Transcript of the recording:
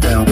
down.